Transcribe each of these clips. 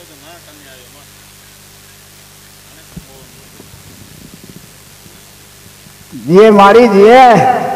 그거잖아, 강이야, 뭐. 안에 뭐. ये मारी जी है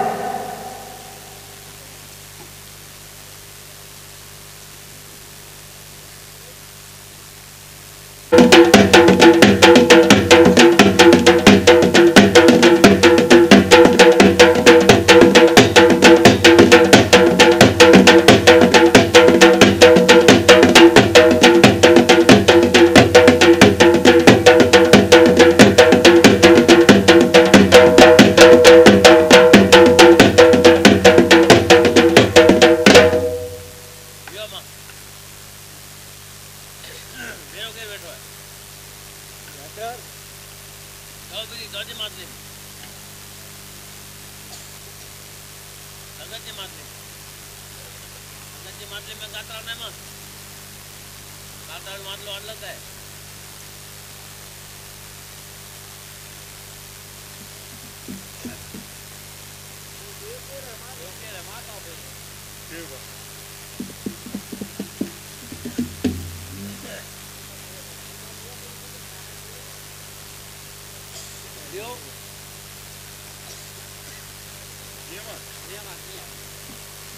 这样吧，金燕，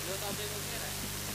你要到被告这来。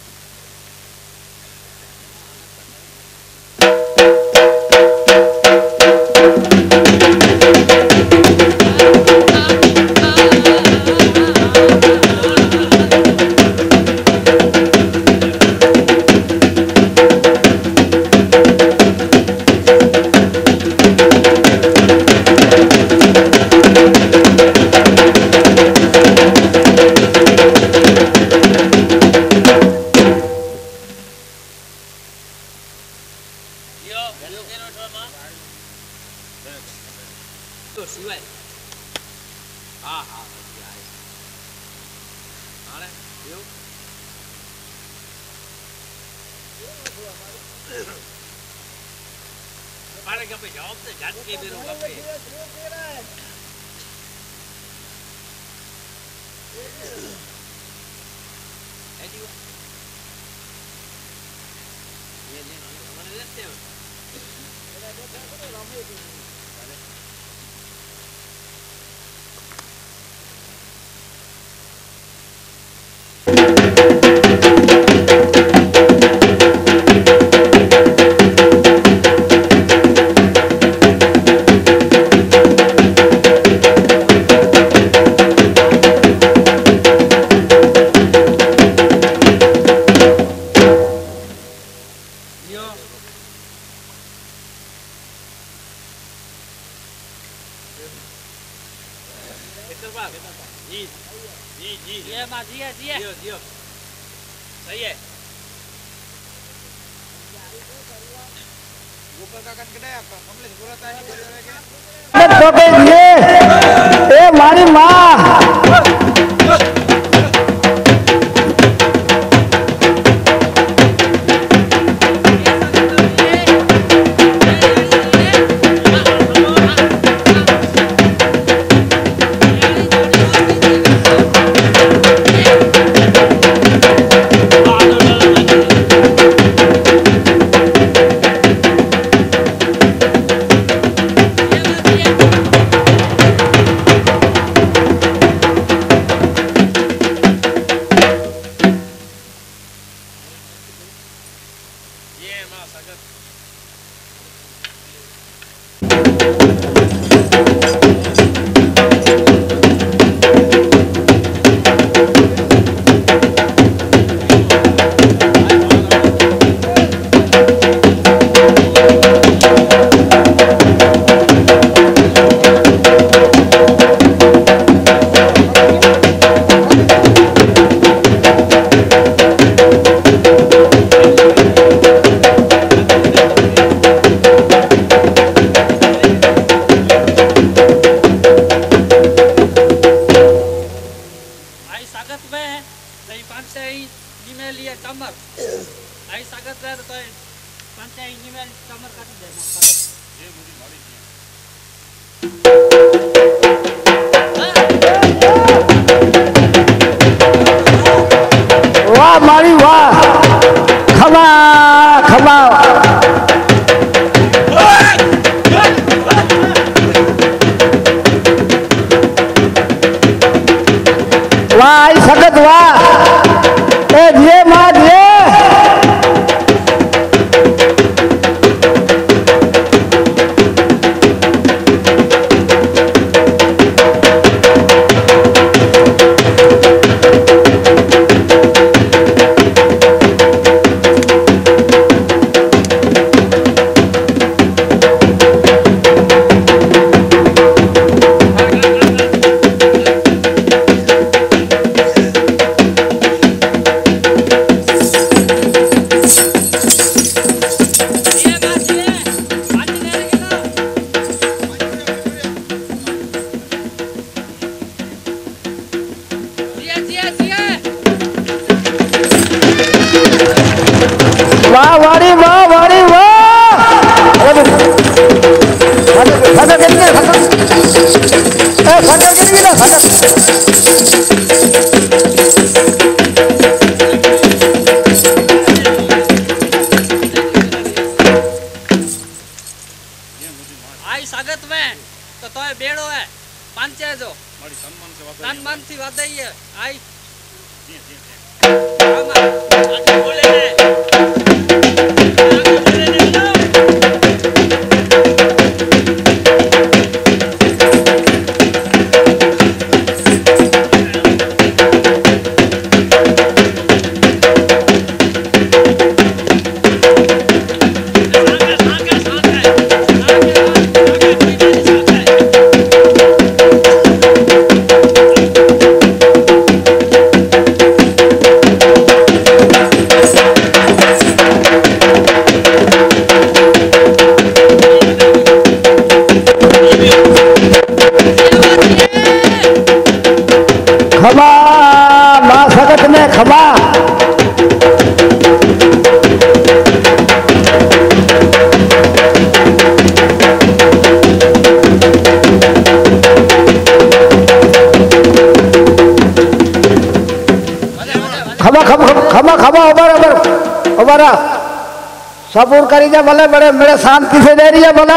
सबूर करी जा बोले बड़े मेरे शांति से दे रही है बोला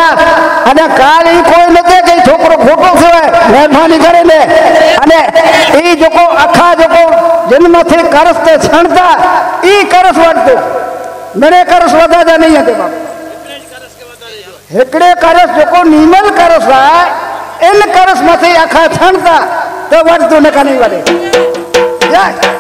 अने काल ही कोई न दे गई छोकरो खोटो से है मेहमानी करे ले अने जो को अखा जको जिन मथे करस ते छणता ये करस वटतो मेरे करस वदा जा नहीं है बाबा हिकड़े करस जो को नीमल करस है इन करस में मथे अखा छणता तो वटतो न कने वाले जय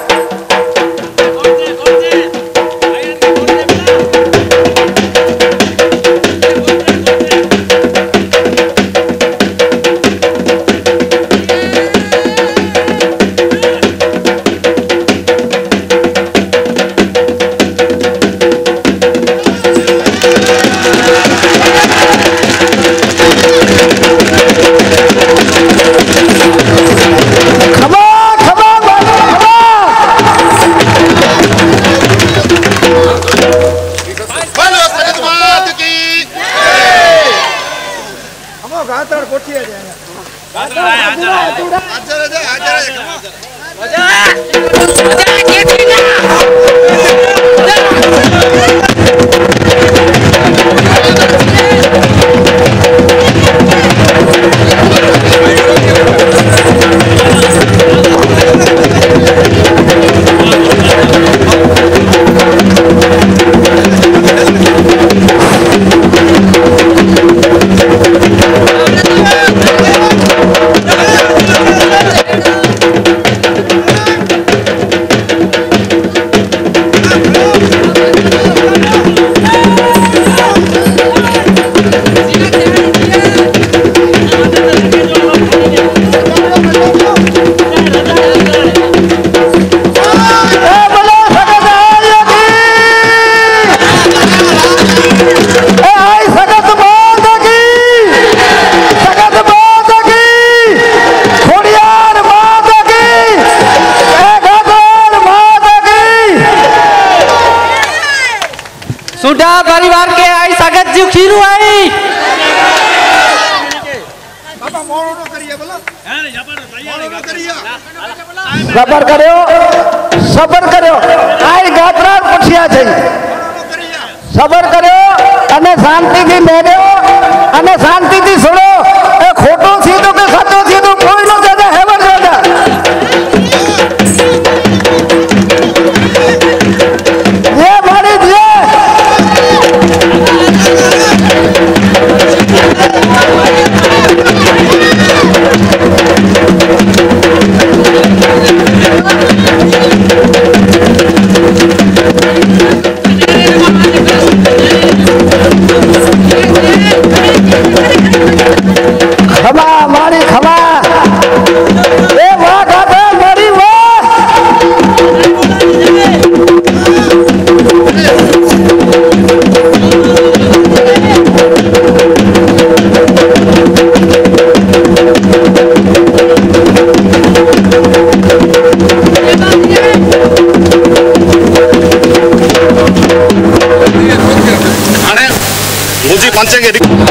Gerçek erik.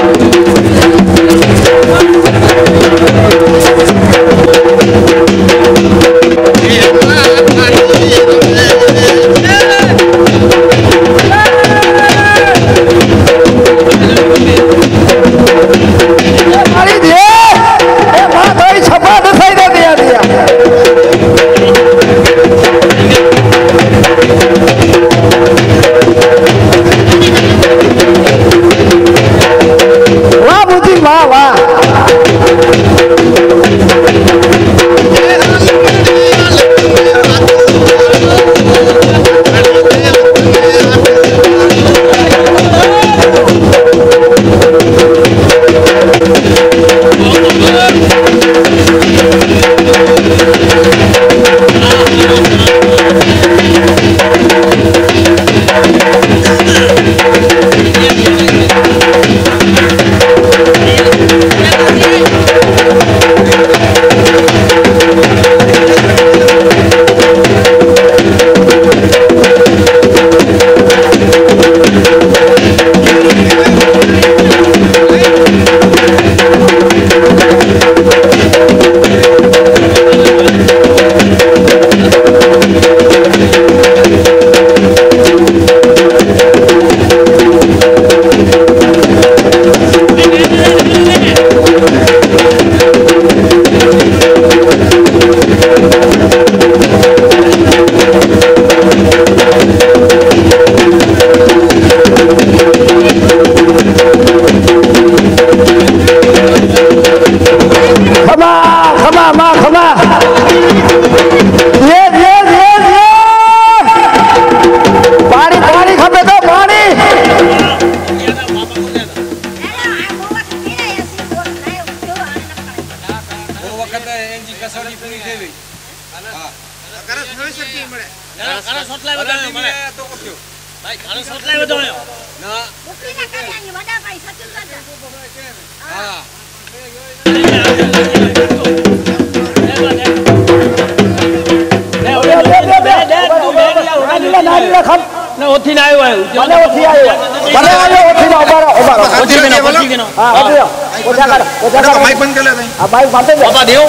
बातें बाबा दियो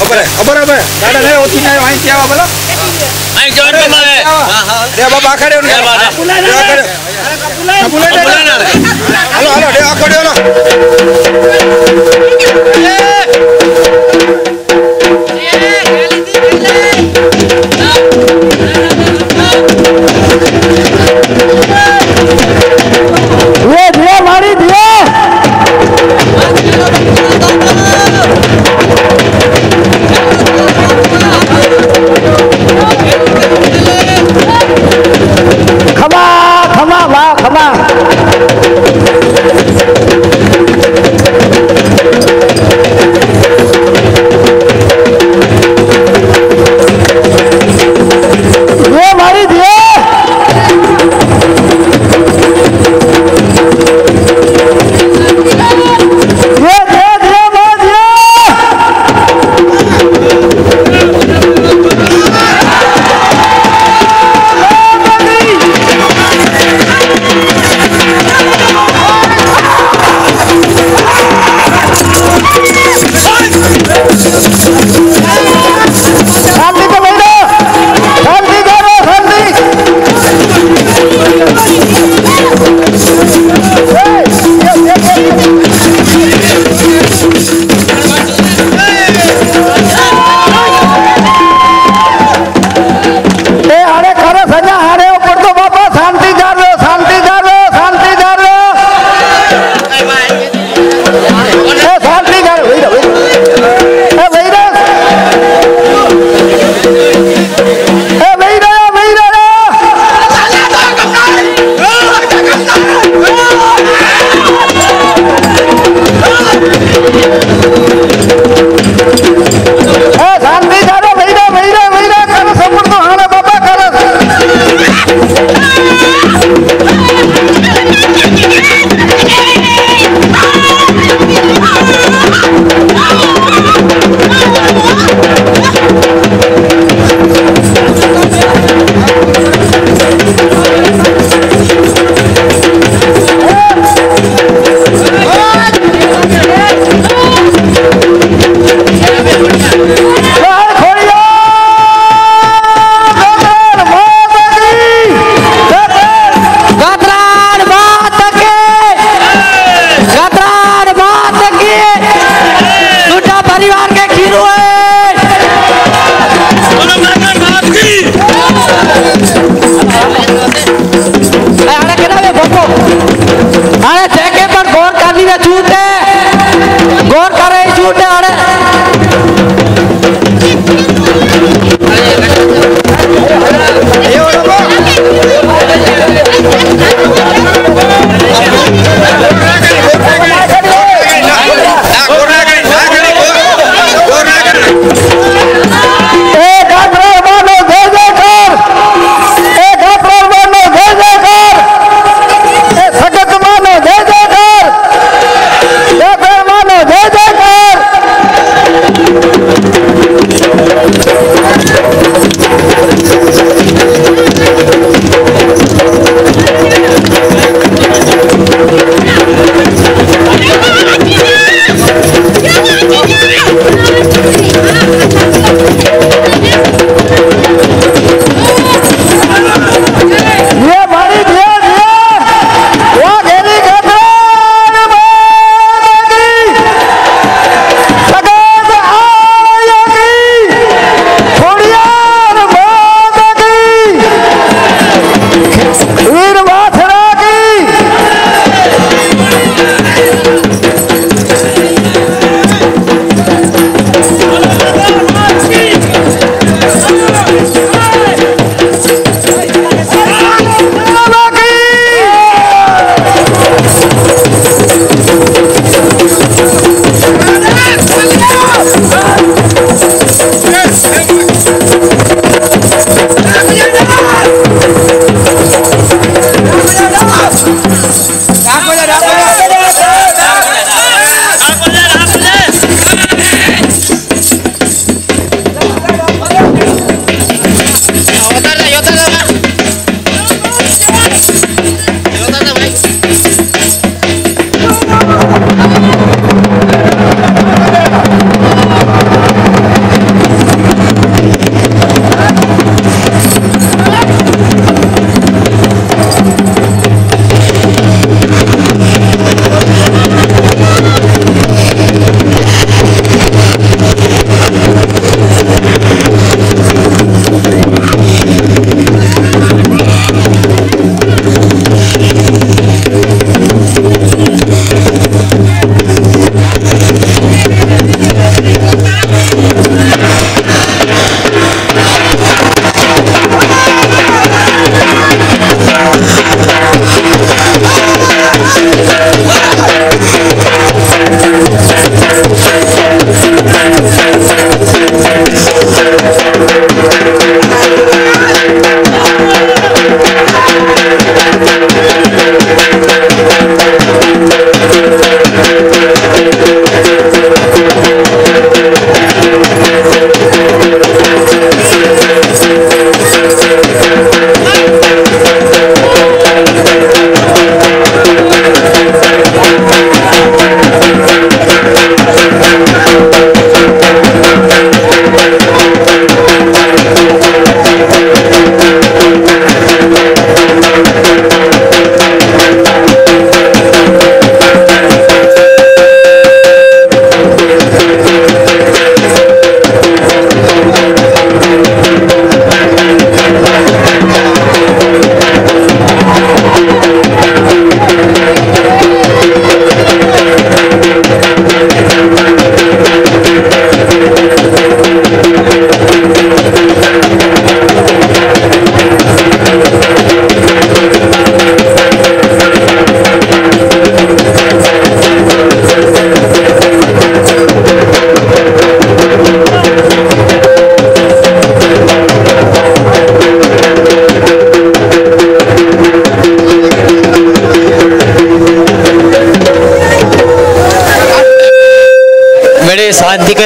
खबर है खबर है दादा ने ओती हाँ, हाँ। ना वहीं क्या बोला। आई जॉइन करना है। हाँ हाँ। रे बाबा खड़े हो ना। बुला ना बुला ना हेलो हेलो रे आ खड़े हो ना।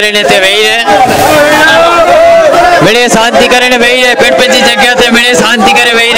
करण्याचे शांति मिळे शांती करणे वेळ पेटपेची जग्याचे मिळे शांती करे वेळ